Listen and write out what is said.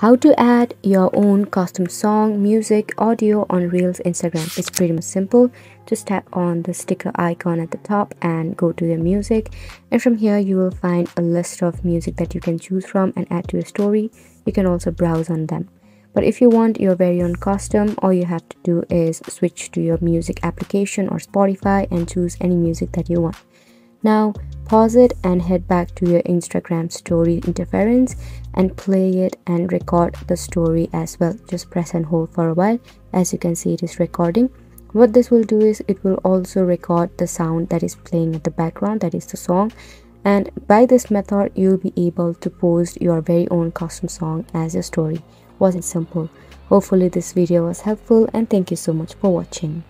how to add your own custom song music audio on reels instagram. It's pretty much simple. Just tap on the sticker icon at the top and go to your music. And from here you will find a list of music that you can choose from and add to your story. You can also browse on them. But if you want your very own custom all you have to do is switch to your music application or spotify and choose any music that you want now pause it and head back to your Instagram story interference and play it and record the story as well. Just press and hold for a while. As you can see it is recording. What this will do is it will also record the sound that is playing at the background that is the song and by this method you'll be able to post your very own custom song as your story. Wasn't simple. Hopefully this video was helpful and thank you so much for watching.